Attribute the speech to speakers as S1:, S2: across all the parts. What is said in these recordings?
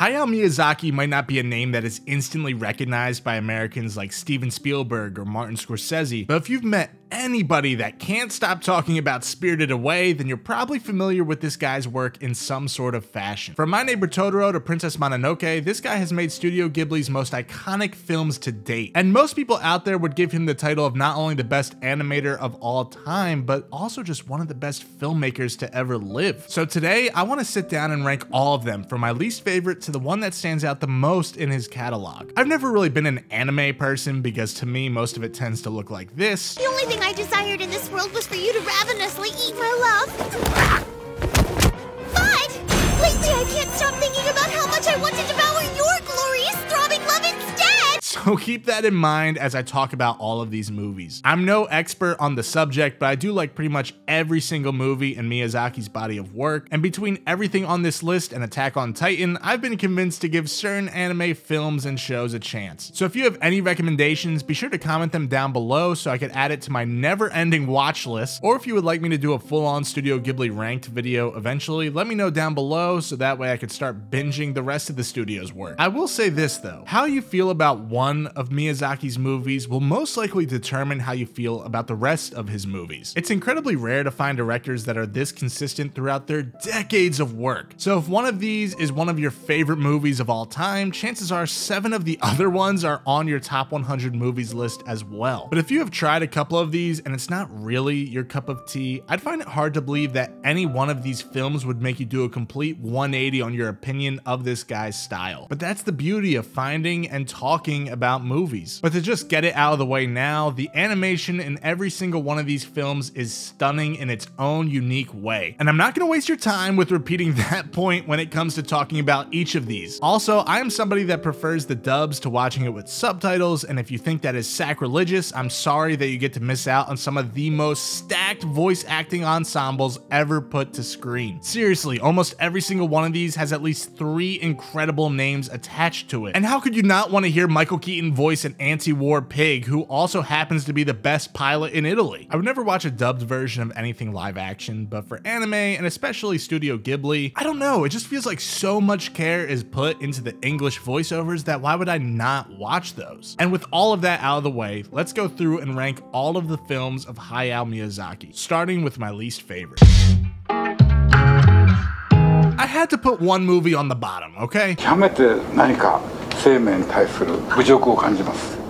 S1: Hayao Miyazaki might not be a name that is instantly recognized by Americans like Steven Spielberg or Martin Scorsese, but if you've met anybody that can't stop talking about Spirited Away, then you're probably familiar with this guy's work in some sort of fashion. From My Neighbor Totoro to Princess Mononoke, this guy has made Studio Ghibli's most iconic films to date. And most people out there would give him the title of not only the best animator of all time, but also just one of the best filmmakers to ever live. So today, I want to sit down and rank all of them from my least favorite to the one that stands out the most in his catalog. I've never really been an anime person because to me, most of it tends to look like this.
S2: The only thing I desired in this world was for you to ravenously eat my love. But lately I can't stop thinking about how much I want to
S1: So keep that in mind as I talk about all of these movies. I'm no expert on the subject, but I do like pretty much every single movie in Miyazaki's body of work, and between everything on this list and Attack on Titan, I've been convinced to give certain anime films and shows a chance. So if you have any recommendations, be sure to comment them down below so I could add it to my never-ending watch list, or if you would like me to do a full-on Studio Ghibli ranked video eventually, let me know down below so that way I could start binging the rest of the studio's work. I will say this though, how you feel about one one of Miyazaki's movies will most likely determine how you feel about the rest of his movies. It's incredibly rare to find directors that are this consistent throughout their decades of work. So if one of these is one of your favorite movies of all time, chances are seven of the other ones are on your top 100 movies list as well. But if you have tried a couple of these and it's not really your cup of tea, I'd find it hard to believe that any one of these films would make you do a complete 180 on your opinion of this guy's style. But that's the beauty of finding and talking about movies. But to just get it out of the way now, the animation in every single one of these films is stunning in its own unique way. And I'm not gonna waste your time with repeating that point when it comes to talking about each of these. Also, I am somebody that prefers the dubs to watching it with subtitles, and if you think that is sacrilegious, I'm sorry that you get to miss out on some of the most stacked voice acting ensembles ever put to screen. Seriously, almost every single one of these has at least three incredible names attached to it. And how could you not want to hear Michael Keaton voice an anti-war pig who also happens to be the best pilot in Italy. I would never watch a dubbed version of anything live action, but for anime and especially Studio Ghibli, I don't know, it just feels like so much care is put into the English voiceovers that why would I not watch those? And with all of that out of the way, let's go through and rank all of the films of Hayao Miyazaki, starting with my least favorite. I had to put one movie on the bottom, okay?
S3: 極めて何か生命に対する侮辱を感じます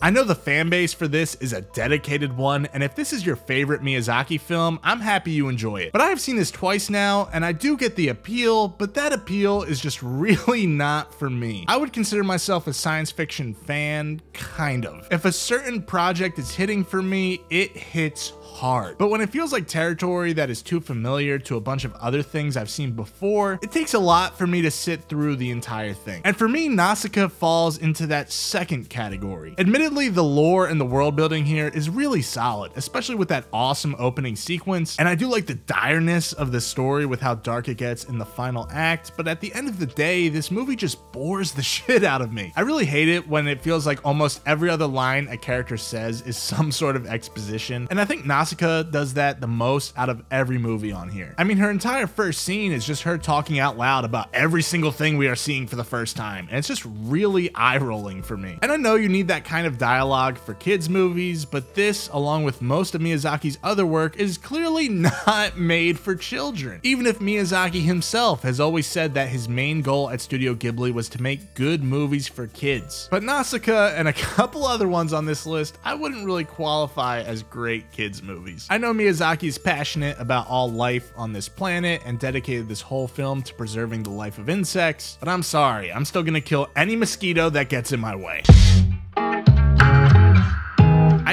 S1: I know the fan base for this is a dedicated one, and if this is your favorite Miyazaki film, I'm happy you enjoy it. But I have seen this twice now, and I do get the appeal, but that appeal is just really not for me. I would consider myself a science fiction fan, kind of. If a certain project is hitting for me, it hits hard. But when it feels like territory that is too familiar to a bunch of other things I've seen before, it takes a lot for me to sit through the entire thing. And for me, Nausicaa falls into that second category. Admittedly, the lore and the world building here is really solid, especially with that awesome opening sequence. And I do like the direness of the story with how dark it gets in the final act, but at the end of the day, this movie just bores the shit out of me. I really hate it when it feels like almost every other line a character says is some sort of exposition. And I think Nausicaa Nausicaa does that the most out of every movie on here. I mean, her entire first scene is just her talking out loud about every single thing we are seeing for the first time, and it's just really eye-rolling for me. And I know you need that kind of dialogue for kids movies, but this, along with most of Miyazaki's other work, is clearly not made for children. Even if Miyazaki himself has always said that his main goal at Studio Ghibli was to make good movies for kids. But Nausicaa and a couple other ones on this list, I wouldn't really qualify as great kids movies movies. I know Miyazaki is passionate about all life on this planet and dedicated this whole film to preserving the life of insects, but I'm sorry, I'm still gonna kill any mosquito that gets in my way.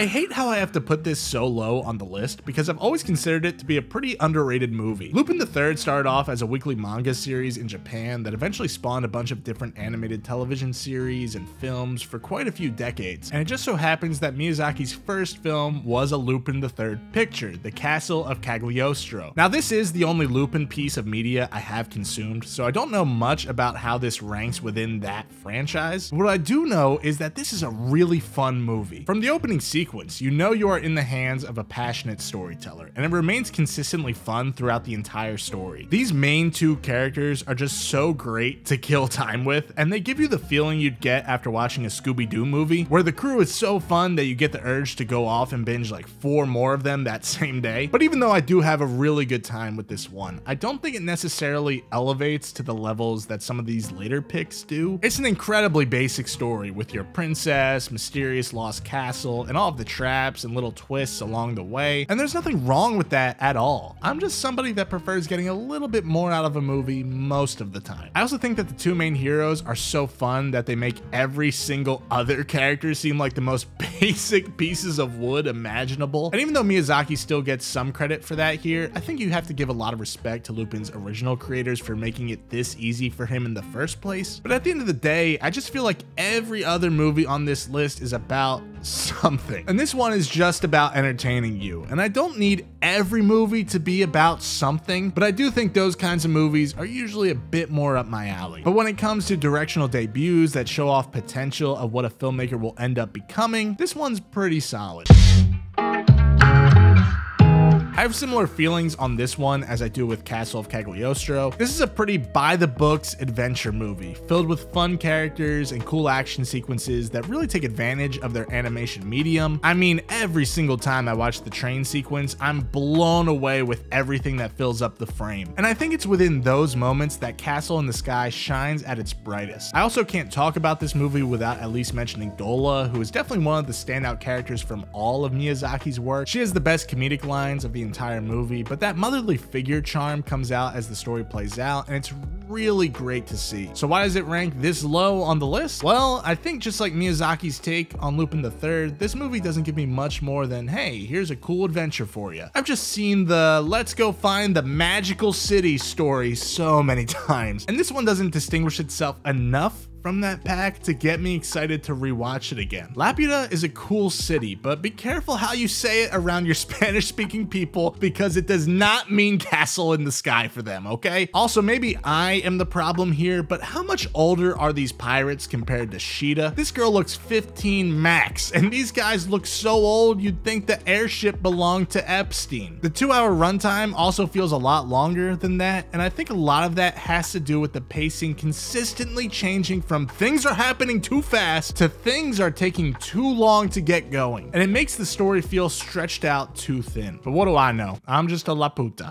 S1: I hate how I have to put this so low on the list because I've always considered it to be a pretty underrated movie. Lupin III started off as a weekly manga series in Japan that eventually spawned a bunch of different animated television series and films for quite a few decades, and it just so happens that Miyazaki's first film was a Lupin III picture, The Castle of Cagliostro. Now this is the only Lupin piece of media I have consumed, so I don't know much about how this ranks within that franchise. What I do know is that this is a really fun movie. From the opening sequence sequence, you know you are in the hands of a passionate storyteller, and it remains consistently fun throughout the entire story. These main two characters are just so great to kill time with, and they give you the feeling you'd get after watching a Scooby-Doo movie, where the crew is so fun that you get the urge to go off and binge like four more of them that same day. But even though I do have a really good time with this one, I don't think it necessarily elevates to the levels that some of these later picks do. It's an incredibly basic story with your princess, mysterious lost castle, and all of the traps and little twists along the way, and there's nothing wrong with that at all. I'm just somebody that prefers getting a little bit more out of a movie most of the time. I also think that the two main heroes are so fun that they make every single other character seem like the most basic pieces of wood imaginable. And even though Miyazaki still gets some credit for that here, I think you have to give a lot of respect to Lupin's original creators for making it this easy for him in the first place. But at the end of the day, I just feel like every other movie on this list is about something. And this one is just about entertaining you. And I don't need every movie to be about something, but I do think those kinds of movies are usually a bit more up my alley. But when it comes to directional debuts that show off potential of what a filmmaker will end up becoming, this one's pretty solid. I have similar feelings on this one as I do with Castle of Cagliostro. This is a pretty by the books adventure movie filled with fun characters and cool action sequences that really take advantage of their animation medium. I mean, every single time I watch the train sequence, I'm blown away with everything that fills up the frame. And I think it's within those moments that Castle in the Sky shines at its brightest. I also can't talk about this movie without at least mentioning Dola, who is definitely one of the standout characters from all of Miyazaki's work. She has the best comedic lines of the entire movie, but that motherly figure charm comes out as the story plays out, and it's really great to see. So why does it rank this low on the list? Well, I think just like Miyazaki's take on Lupin III, this movie doesn't give me much more than, hey, here's a cool adventure for you. I've just seen the let's go find the magical city story so many times, and this one doesn't distinguish itself enough from that pack to get me excited to rewatch it again. Laputa is a cool city, but be careful how you say it around your Spanish speaking people because it does not mean castle in the sky for them, okay? Also, maybe I am the problem here, but how much older are these pirates compared to Sheeta? This girl looks 15 max, and these guys look so old you'd think the airship belonged to Epstein. The two hour runtime also feels a lot longer than that, and I think a lot of that has to do with the pacing consistently changing from things are happening too fast to things are taking too long to get going. And it makes the story feel stretched out too thin. But what do I know? I'm just a laputa.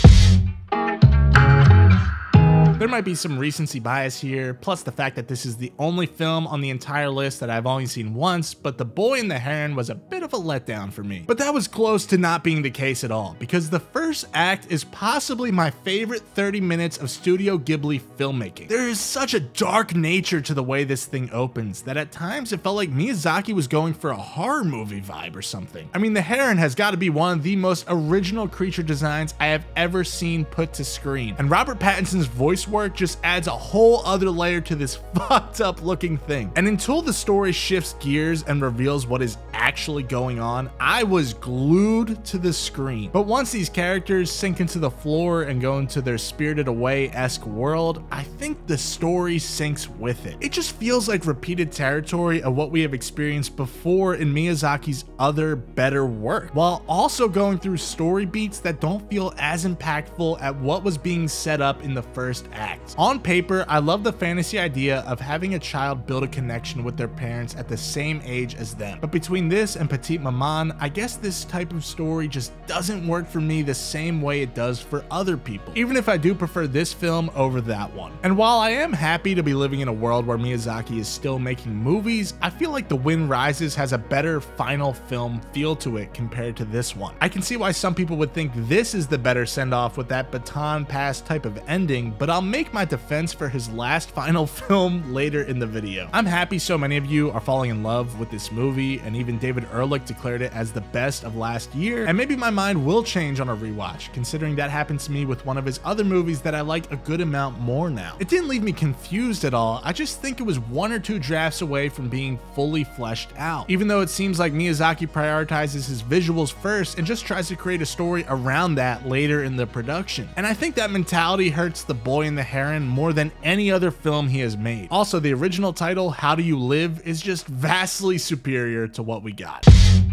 S1: There might be some recency bias here, plus the fact that this is the only film on the entire list that I've only seen once, but The Boy and the Heron was a bit of a letdown for me. But that was close to not being the case at all, because the first act is possibly my favorite 30 minutes of Studio Ghibli filmmaking. There is such a dark nature to the way this thing opens that at times it felt like Miyazaki was going for a horror movie vibe or something. I mean, the heron has got to be one of the most original creature designs I have ever seen put to screen, and Robert Pattinson's voice work just adds a whole other layer to this fucked up looking thing. And until the story shifts gears and reveals what is actually going on, I was glued to the screen. But once these characters sink into the floor and go into their spirited away-esque world, I think the story sinks with it. It just feels like repeated territory of what we have experienced before in Miyazaki's other better work, while also going through story beats that don't feel as impactful at what was being set up in the first act. On paper, I love the fantasy idea of having a child build a connection with their parents at the same age as them. But between this and Petite Maman, I guess this type of story just doesn't work for me the same way it does for other people, even if I do prefer this film over that one. And while I am happy to be living in a world where Miyazaki is still making movies, I feel like The Wind Rises has a better final film feel to it compared to this one. I can see why some people would think this is the better send off with that baton pass type of ending, but I'll make my defense for his last final film later in the video. I'm happy so many of you are falling in love with this movie, and even David Ehrlich declared it as the best of last year, and maybe my mind will change on a rewatch, considering that happened to me with one of his other movies that I like a good amount more now. It didn't leave me confused at all, I just think it was one or two drafts away from being fully fleshed out. Even though it seems like Miyazaki prioritizes his visuals first and just tries to create a story around that later in the production. And I think that mentality hurts The Boy and the Heron more than any other film he has made. Also, the original title, How Do You Live, is just vastly superior to what we got.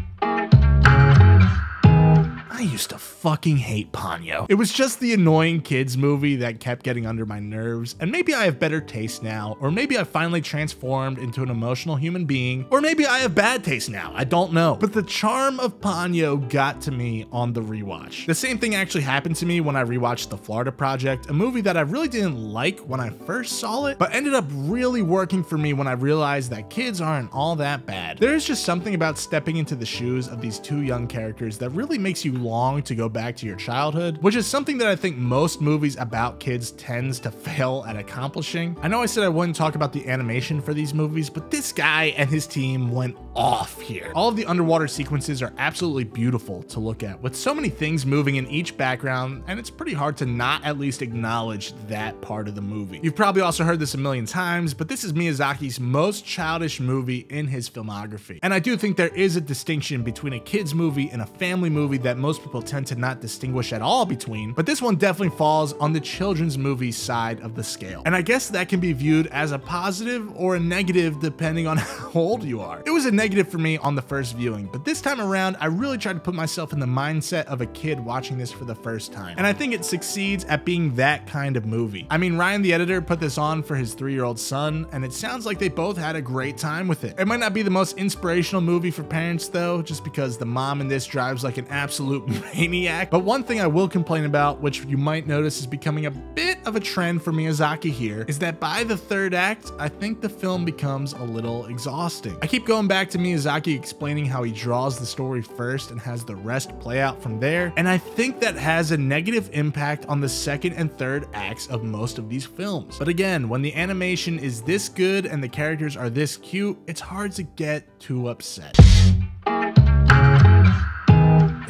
S1: I used to fucking hate Ponyo. It was just the annoying kids movie that kept getting under my nerves, and maybe I have better taste now, or maybe I finally transformed into an emotional human being, or maybe I have bad taste now, I don't know. But the charm of Ponyo got to me on the rewatch. The same thing actually happened to me when I rewatched The Florida Project, a movie that I really didn't like when I first saw it, but ended up really working for me when I realized that kids aren't all that bad. There's just something about stepping into the shoes of these two young characters that really makes you long to go back to your childhood, which is something that I think most movies about kids tends to fail at accomplishing. I know I said I wouldn't talk about the animation for these movies, but this guy and his team went off here. All of the underwater sequences are absolutely beautiful to look at, with so many things moving in each background, and it's pretty hard to not at least acknowledge that part of the movie. You've probably also heard this a million times, but this is Miyazaki's most childish movie in his filmography. And I do think there is a distinction between a kid's movie and a family movie that most people tend to not distinguish at all between, but this one definitely falls on the children's movie side of the scale. And I guess that can be viewed as a positive or a negative depending on how old you are. It was a negative for me on the first viewing, but this time around, I really tried to put myself in the mindset of a kid watching this for the first time. And I think it succeeds at being that kind of movie. I mean, Ryan the editor put this on for his three-year-old son, and it sounds like they both had a great time with it. It might not be the most inspirational movie for parents though, just because the mom in this drives like an absolute maniac. But one thing I will complain about, which you might notice is becoming a bit of a trend for Miyazaki here, is that by the third act, I think the film becomes a little exhausting. I keep going back to Miyazaki explaining how he draws the story first and has the rest play out from there, and I think that has a negative impact on the second and third acts of most of these films. But again, when the animation is this good and the characters are this cute, it's hard to get too upset.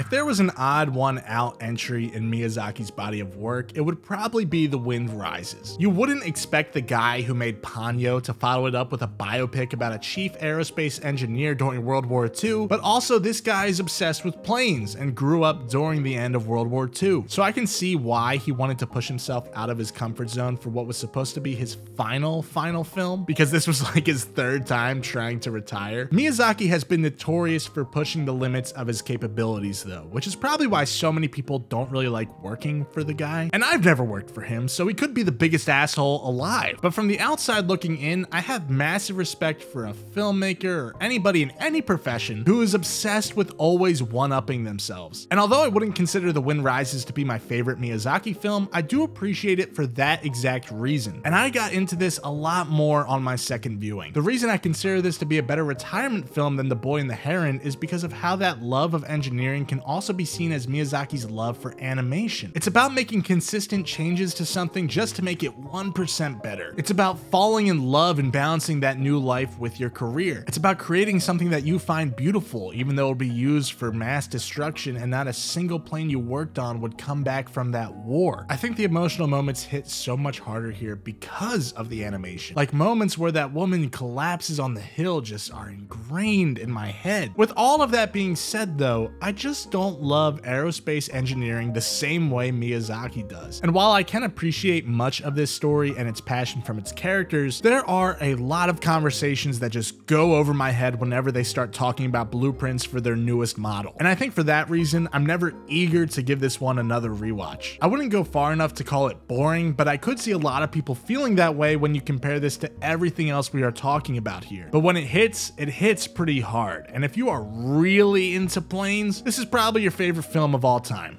S1: If there was an odd one out entry in Miyazaki's body of work, it would probably be The Wind Rises. You wouldn't expect the guy who made Ponyo to follow it up with a biopic about a chief aerospace engineer during World War II, but also this guy is obsessed with planes and grew up during the end of World War II. So I can see why he wanted to push himself out of his comfort zone for what was supposed to be his final, final film, because this was like his third time trying to retire. Miyazaki has been notorious for pushing the limits of his capabilities though, which is probably why so many people don't really like working for the guy. And I've never worked for him, so he could be the biggest asshole alive. But from the outside looking in, I have massive respect for a filmmaker or anybody in any profession who is obsessed with always one-upping themselves. And although I wouldn't consider The Wind Rises to be my favorite Miyazaki film, I do appreciate it for that exact reason. And I got into this a lot more on my second viewing. The reason I consider this to be a better retirement film than The Boy and the Heron is because of how that love of engineering can also be seen as Miyazaki's love for animation. It's about making consistent changes to something just to make it 1% better. It's about falling in love and balancing that new life with your career. It's about creating something that you find beautiful, even though it'll be used for mass destruction and not a single plane you worked on would come back from that war. I think the emotional moments hit so much harder here because of the animation. Like moments where that woman collapses on the hill just are ingrained in my head. With all of that being said though, I just don't love aerospace engineering the same way Miyazaki does. And while I can appreciate much of this story and its passion from its characters, there are a lot of conversations that just go over my head whenever they start talking about blueprints for their newest model. And I think for that reason, I'm never eager to give this one another rewatch. I wouldn't go far enough to call it boring, but I could see a lot of people feeling that way when you compare this to everything else we are talking about here. But when it hits, it hits pretty hard. And if you are really into planes, this is probably your favorite film of all time.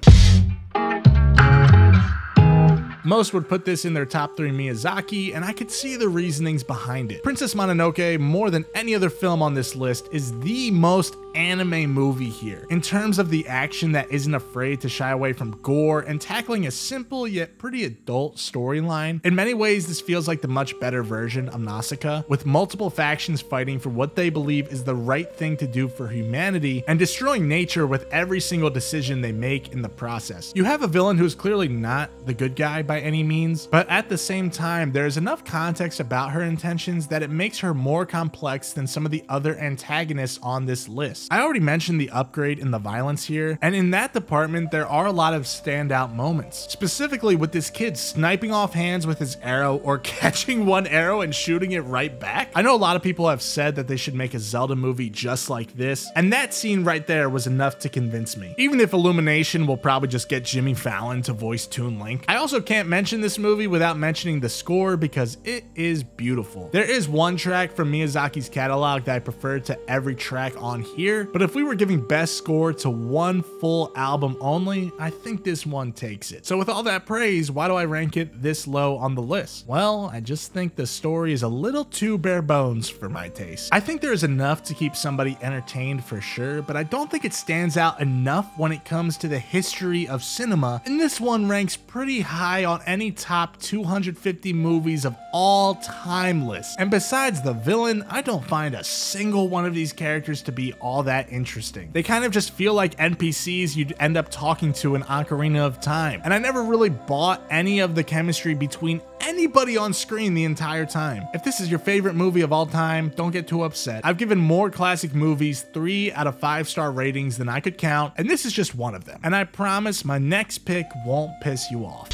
S1: Most would put this in their top three Miyazaki, and I could see the reasonings behind it. Princess Mononoke, more than any other film on this list, is the most anime movie here. In terms of the action that isn't afraid to shy away from gore and tackling a simple yet pretty adult storyline, in many ways this feels like the much better version of Nausicaa, with multiple factions fighting for what they believe is the right thing to do for humanity and destroying nature with every single decision they make in the process. You have a villain who's clearly not the good guy by by any means, but at the same time, there is enough context about her intentions that it makes her more complex than some of the other antagonists on this list. I already mentioned the upgrade in the violence here, and in that department, there are a lot of standout moments, specifically with this kid sniping off hands with his arrow or catching one arrow and shooting it right back. I know a lot of people have said that they should make a Zelda movie just like this, and that scene right there was enough to convince me. Even if Illumination will probably just get Jimmy Fallon to voice Toon Link. I also can't mention this movie without mentioning the score because it is beautiful. There is one track from Miyazaki's catalog that I prefer to every track on here, but if we were giving best score to one full album only, I think this one takes it. So with all that praise, why do I rank it this low on the list? Well, I just think the story is a little too bare bones for my taste. I think there is enough to keep somebody entertained for sure, but I don't think it stands out enough when it comes to the history of cinema, and this one ranks pretty high on any top 250 movies of all time list. And besides the villain, I don't find a single one of these characters to be all that interesting. They kind of just feel like NPCs you'd end up talking to in Ocarina of Time, and I never really bought any of the chemistry between anybody on screen the entire time. If this is your favorite movie of all time, don't get too upset. I've given more classic movies 3 out of 5 star ratings than I could count, and this is just one of them. And I promise my next pick won't piss you off.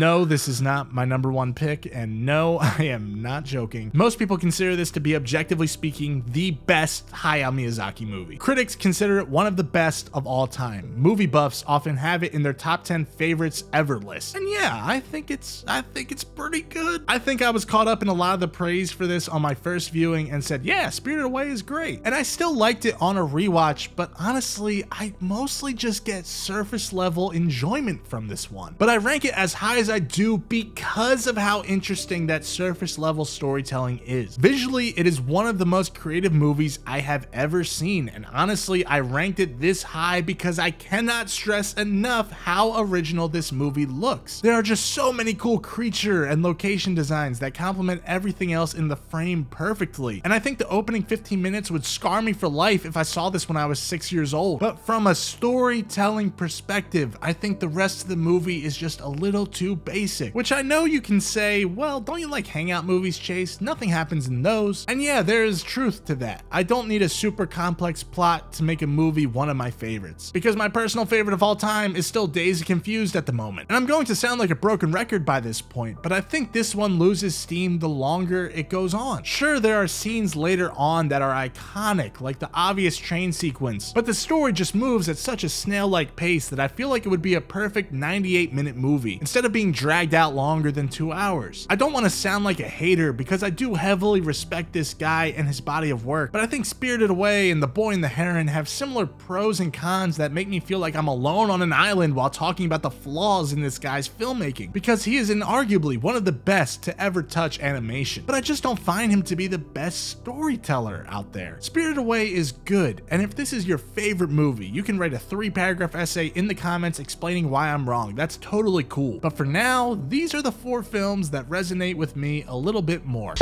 S1: No, this is not my number one pick, and no, I am not joking. Most people consider this to be, objectively speaking, the best Hayao Miyazaki movie. Critics consider it one of the best of all time. Movie buffs often have it in their top 10 favorites ever list. And yeah, I think it's I think it's pretty good. I think I was caught up in a lot of the praise for this on my first viewing and said, yeah, Spirited Away is great. And I still liked it on a rewatch, but honestly, I mostly just get surface level enjoyment from this one. But I rank it as high as I do because of how interesting that surface level storytelling is. Visually, it is one of the most creative movies I have ever seen, and honestly, I ranked it this high because I cannot stress enough how original this movie looks. There are just so many cool creature and location designs that complement everything else in the frame perfectly, and I think the opening 15 minutes would scar me for life if I saw this when I was 6 years old. But from a storytelling perspective, I think the rest of the movie is just a little too basic, which I know you can say, well, don't you like hangout movies, Chase? Nothing happens in those. And yeah, there is truth to that. I don't need a super complex plot to make a movie one of my favorites, because my personal favorite of all time is still Dazed and Confused at the moment. And I'm going to sound like a broken record by this point, but I think this one loses steam the longer it goes on. Sure, there are scenes later on that are iconic, like the obvious train sequence, but the story just moves at such a snail-like pace that I feel like it would be a perfect 98 minute movie, instead of being dragged out longer than two hours. I don't want to sound like a hater because I do heavily respect this guy and his body of work, but I think Spirited Away and The Boy and the Heron have similar pros and cons that make me feel like I'm alone on an island while talking about the flaws in this guy's filmmaking, because he is inarguably one of the best to ever touch animation, but I just don't find him to be the best storyteller out there. Spirited Away is good, and if this is your favorite movie, you can write a three paragraph essay in the comments explaining why I'm wrong. That's totally cool. But for now, these are the four films that resonate with me a little bit more.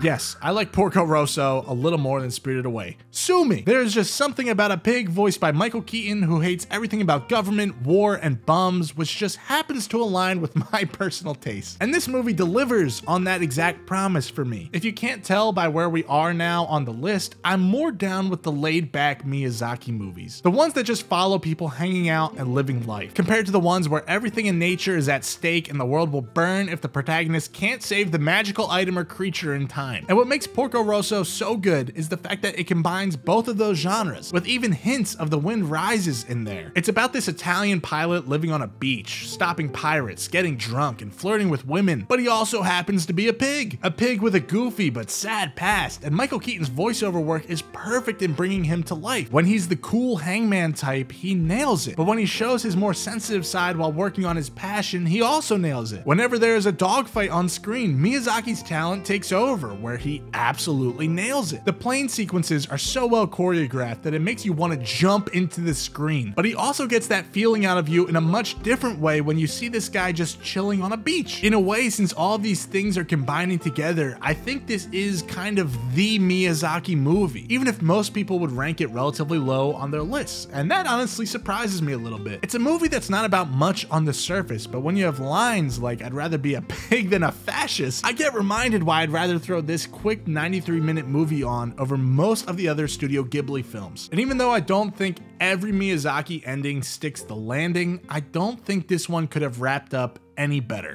S1: Yes, I like Porco Rosso a little more than Spirited Away. Sue me! There's just something about a pig voiced by Michael Keaton who hates everything about government, war, and bums, which just happens to align with my personal taste. And this movie delivers on that exact promise for me. If you can't tell by where we are now on the list, I'm more down with the laid back Miyazaki movies. The ones that just follow people hanging out and living life, compared to the ones where everything in nature is at stake and the world will burn if the protagonist can't save the magical item or creature in time time. And what makes Porco Rosso so good is the fact that it combines both of those genres, with even hints of The Wind Rises in there. It's about this Italian pilot living on a beach, stopping pirates, getting drunk, and flirting with women, but he also happens to be a pig. A pig with a goofy but sad past, and Michael Keaton's voiceover work is perfect in bringing him to life. When he's the cool hangman type, he nails it, but when he shows his more sensitive side while working on his passion, he also nails it. Whenever there is a dogfight on screen, Miyazaki's talent takes over, where he absolutely nails it. The plane sequences are so well choreographed that it makes you want to jump into the screen, but he also gets that feeling out of you in a much different way when you see this guy just chilling on a beach. In a way, since all these things are combining together, I think this is kind of the Miyazaki movie, even if most people would rank it relatively low on their lists, and that honestly surprises me a little bit. It's a movie that's not about much on the surface, but when you have lines like, I'd rather be a pig than a fascist, I get reminded why I'd rather throw this quick 93 minute movie on over most of the other Studio Ghibli films. And even though I don't think every Miyazaki ending sticks the landing, I don't think this one could have wrapped up any better.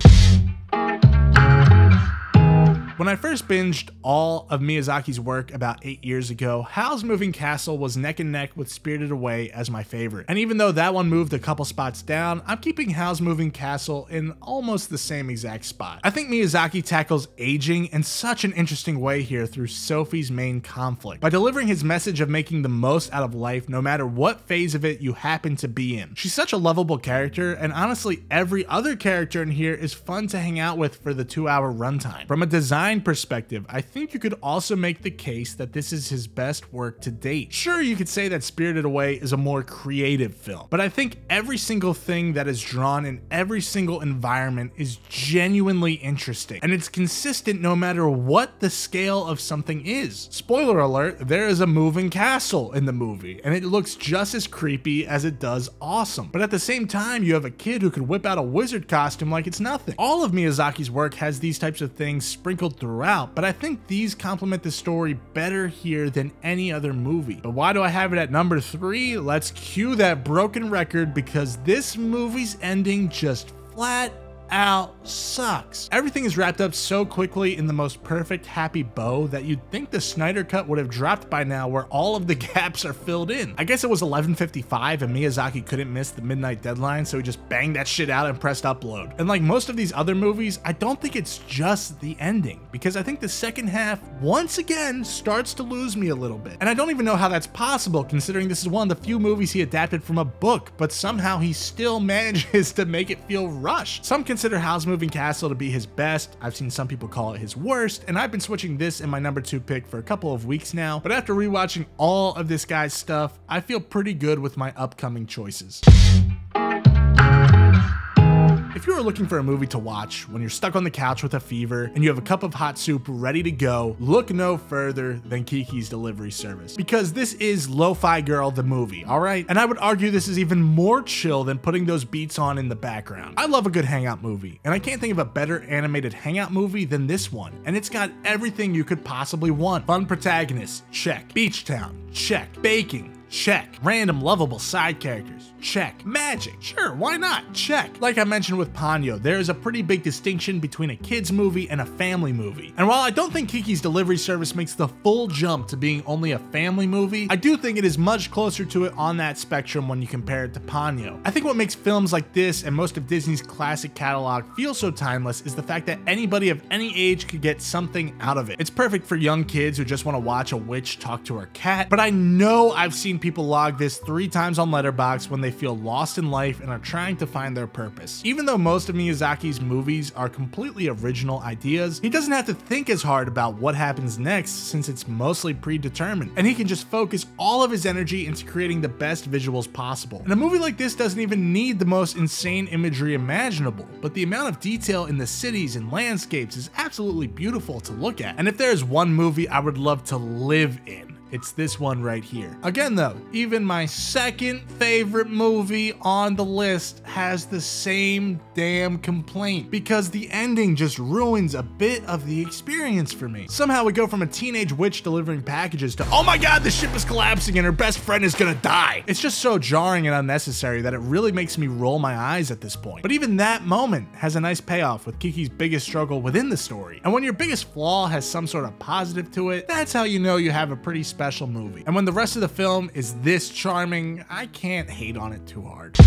S1: When I first binged all of Miyazaki's work about eight years ago, Howl's Moving Castle was neck and neck with Spirited Away as my favorite. And even though that one moved a couple spots down, I'm keeping Howl's Moving Castle in almost the same exact spot. I think Miyazaki tackles aging in such an interesting way here through Sophie's main conflict. By delivering his message of making the most out of life no matter what phase of it you happen to be in. She's such a lovable character, and honestly, every other character in here is fun to hang out with for the two hour runtime. From a design design perspective, I think you could also make the case that this is his best work to date. Sure, you could say that Spirited Away is a more creative film, but I think every single thing that is drawn in every single environment is genuinely interesting, and it's consistent no matter what the scale of something is. Spoiler alert, there is a moving castle in the movie, and it looks just as creepy as it does awesome. But at the same time, you have a kid who could whip out a wizard costume like it's nothing. All of Miyazaki's work has these types of things sprinkled throughout, but I think these complement the story better here than any other movie. But why do I have it at number three? Let's cue that broken record because this movie's ending just flat out sucks. Everything is wrapped up so quickly in the most perfect happy bow that you'd think the Snyder Cut would have dropped by now where all of the gaps are filled in. I guess it was 11.55 and Miyazaki couldn't miss the midnight deadline so he just banged that shit out and pressed upload. And like most of these other movies, I don't think it's just the ending because I think the second half once again starts to lose me a little bit. And I don't even know how that's possible considering this is one of the few movies he adapted from a book, but somehow he still manages to make it feel rushed. Some consider consider Howl's Moving Castle to be his best. I've seen some people call it his worst, and I've been switching this in my number two pick for a couple of weeks now. But after rewatching all of this guy's stuff, I feel pretty good with my upcoming choices. If you are looking for a movie to watch when you're stuck on the couch with a fever and you have a cup of hot soup ready to go, look no further than Kiki's Delivery Service. Because this is Lo-Fi Girl the movie, alright? And I would argue this is even more chill than putting those beats on in the background. I love a good hangout movie, and I can't think of a better animated hangout movie than this one. And it's got everything you could possibly want. Fun protagonists, check. Beach Town, check. Baking, check. Random lovable side characters, Check. Magic. Sure, why not? Check. Like I mentioned with Ponyo, there is a pretty big distinction between a kids movie and a family movie. And while I don't think Kiki's Delivery Service makes the full jump to being only a family movie, I do think it is much closer to it on that spectrum when you compare it to Ponyo. I think what makes films like this and most of Disney's classic catalog feel so timeless is the fact that anybody of any age could get something out of it. It's perfect for young kids who just want to watch a witch talk to her cat, but I know I've seen people log this three times on Letterboxd when they feel lost in life and are trying to find their purpose. Even though most of Miyazaki's movies are completely original ideas, he doesn't have to think as hard about what happens next since it's mostly predetermined, and he can just focus all of his energy into creating the best visuals possible. And a movie like this doesn't even need the most insane imagery imaginable, but the amount of detail in the cities and landscapes is absolutely beautiful to look at. And if there's one movie I would love to live in, it's this one right here. Again though, even my second favorite movie on the list has the same damn complaint because the ending just ruins a bit of the experience for me. Somehow we go from a teenage witch delivering packages to, oh my god, the ship is collapsing and her best friend is gonna die. It's just so jarring and unnecessary that it really makes me roll my eyes at this point. But even that moment has a nice payoff with Kiki's biggest struggle within the story. And when your biggest flaw has some sort of positive to it, that's how you know you have a pretty special special movie. And when the rest of the film is this charming, I can't hate on it too hard.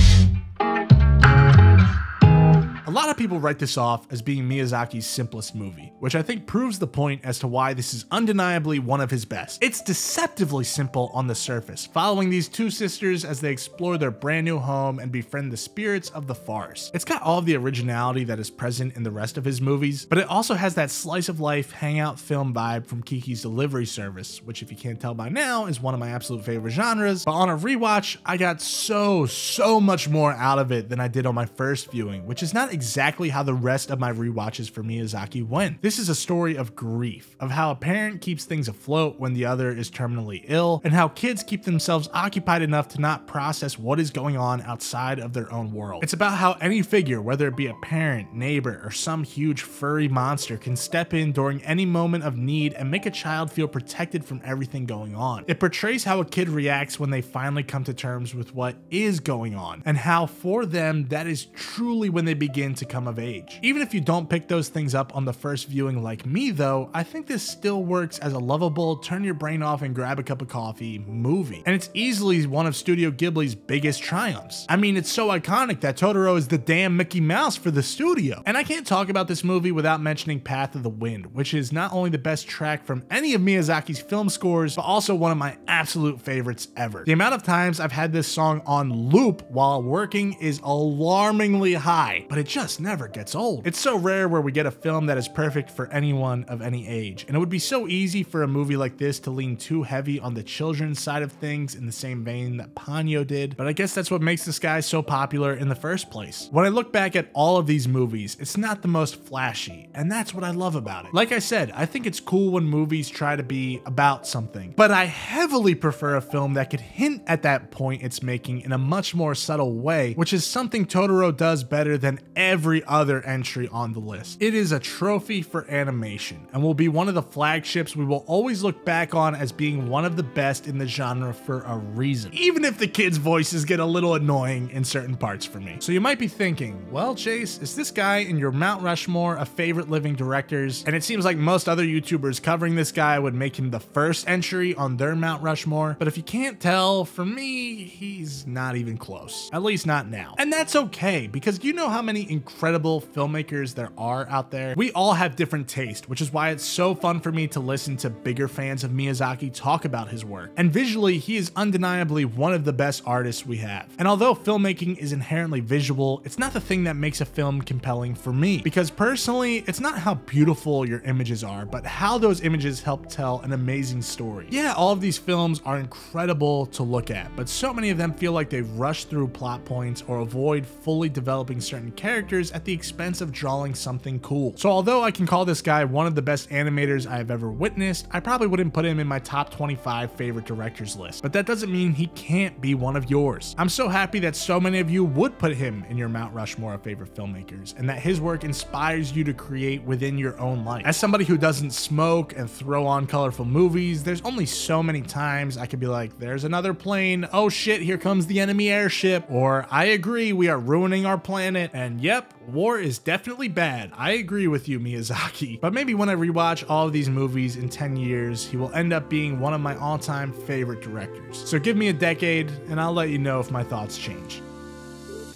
S1: Lot of people write this off as being Miyazaki's simplest movie, which I think proves the point as to why this is undeniably one of his best. It's deceptively simple on the surface, following these two sisters as they explore their brand new home and befriend the spirits of the forest. It's got all of the originality that is present in the rest of his movies, but it also has that slice of life hangout film vibe from Kiki's Delivery Service, which if you can't tell by now is one of my absolute favorite genres. But on a rewatch, I got so, so much more out of it than I did on my first viewing, which is not exactly how the rest of my rewatches for Miyazaki went. This is a story of grief, of how a parent keeps things afloat when the other is terminally ill, and how kids keep themselves occupied enough to not process what is going on outside of their own world. It's about how any figure, whether it be a parent, neighbor, or some huge furry monster, can step in during any moment of need and make a child feel protected from everything going on. It portrays how a kid reacts when they finally come to terms with what is going on, and how for them that is truly when they begin to come of age. Even if you don't pick those things up on the first viewing like me though, I think this still works as a lovable, turn your brain off and grab a cup of coffee movie. And it's easily one of Studio Ghibli's biggest triumphs. I mean, it's so iconic that Totoro is the damn Mickey Mouse for the studio. And I can't talk about this movie without mentioning Path of the Wind, which is not only the best track from any of Miyazaki's film scores, but also one of my absolute favorites ever. The amount of times I've had this song on loop while working is alarmingly high, but it just never gets old. It's so rare where we get a film that is perfect for anyone of any age, and it would be so easy for a movie like this to lean too heavy on the children's side of things in the same vein that Ponyo did, but I guess that's what makes this guy so popular in the first place. When I look back at all of these movies, it's not the most flashy, and that's what I love about it. Like I said, I think it's cool when movies try to be about something, but I heavily prefer a film that could hint at that point it's making in a much more subtle way, which is something Totoro does better than every other entry on the list. It is a trophy for animation and will be one of the flagships we will always look back on as being one of the best in the genre for a reason, even if the kids' voices get a little annoying in certain parts for me. So you might be thinking, well, Chase, is this guy in your Mount Rushmore of favorite living directors? And it seems like most other YouTubers covering this guy would make him the first entry on their Mount Rushmore, but if you can't tell, for me, he's not even close. At least not now. And that's okay, because you know how many incredible filmmakers there are out there? We all have different taste, which is why it's so fun for me to listen to bigger fans of Miyazaki talk about his work. And visually, he is undeniably one of the best artists we have. And although filmmaking is inherently visual, it's not the thing that makes a film compelling for me. Because personally, it's not how beautiful your images are, but how those images help tell an amazing story. Yeah, all of these films are incredible to look at, but so many of them feel like they rush through plot points or avoid fully developing certain characters at the expense of drawing something cool. So although I can call this guy one of the best animators I have ever witnessed, I probably wouldn't put him in my top 25 favorite directors list. But that doesn't mean he can't be one of yours. I'm so happy that so many of you would put him in your Mount Rushmore of favorite filmmakers, and that his work inspires you to create within your own life. As somebody who doesn't smoke and throw on colorful movies, there's only so many times I could be like, there's another plane, oh shit, here comes the enemy airship, or I agree, we are ruining our planet, and yep, war is definitely bad. I agree with you, Miyazaki. But maybe when I rewatch all of these movies in 10 years, he will end up being one of my all time favorite directors. So give me a decade, and I'll let you know if my thoughts change.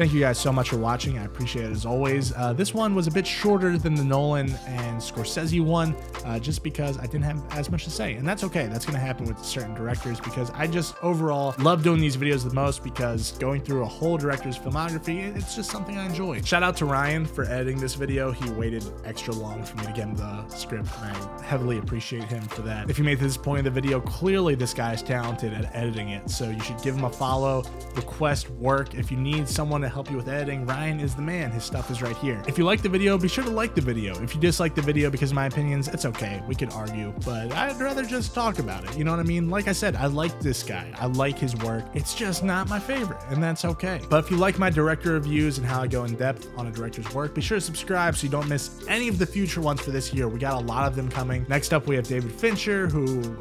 S1: Thank you guys so much for watching. I appreciate it as always. Uh, this one was a bit shorter than the Nolan and Scorsese one, uh, just because I didn't have as much to say. And that's okay. That's going to happen with certain directors because I just overall love doing these videos the most because going through a whole director's filmography, it's just something I enjoy. Shout out to Ryan for editing this video. He waited extra long for me to get him the script, I heavily appreciate him for that. If you made this point of the video, clearly this guy is talented at editing it, so you should give him a follow, request work. If you need someone to help you with editing, Ryan is the man. His stuff is right here. If you like the video, be sure to like the video. If you dislike the video because of my opinions, it's okay. We could argue, but I'd rather just talk about it. You know what I mean? Like I said, I like this guy. I like his work. It's just not my favorite, and that's okay. But if you like my director reviews and how I go in depth on a director's work, be sure to subscribe so you don't miss any of the future ones for this year. We got a lot of them coming. Next up, we have David Fincher, who,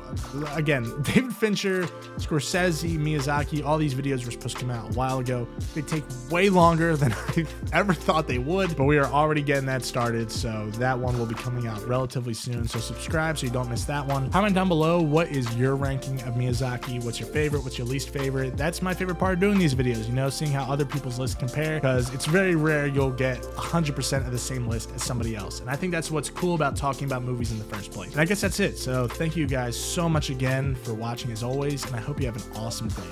S1: again, David Fincher, Scorsese, Miyazaki, all these videos were supposed to come out a while ago. They take way way longer than I ever thought they would, but we are already getting that started. So that one will be coming out relatively soon. So subscribe so you don't miss that one. Comment down below what is your ranking of Miyazaki? What's your favorite? What's your least favorite? That's my favorite part of doing these videos, you know, seeing how other people's lists compare because it's very rare you'll get 100% of the same list as somebody else. And I think that's what's cool about talking about movies in the first place. And I guess that's it. So thank you guys so much again for watching as always, and I hope you have an awesome day.